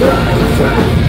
Fly, fly.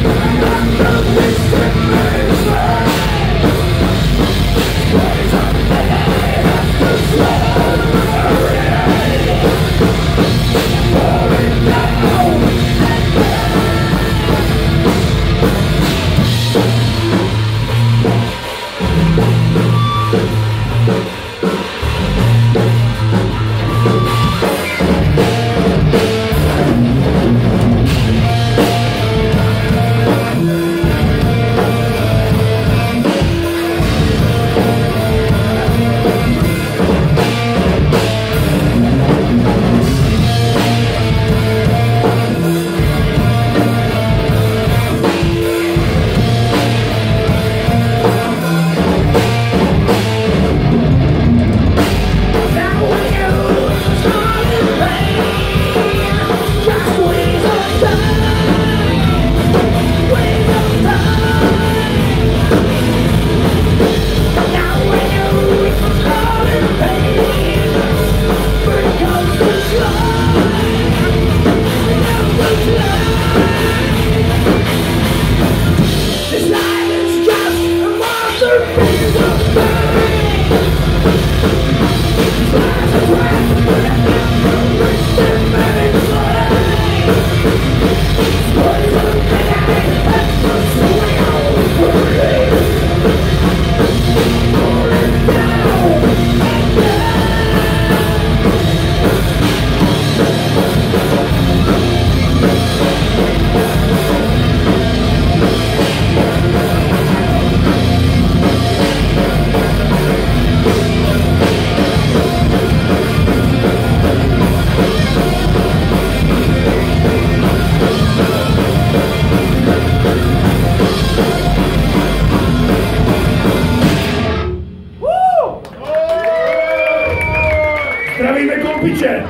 Zdravíme kompiče!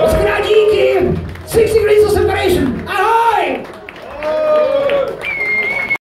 Moc díky! Degrees of Separation! A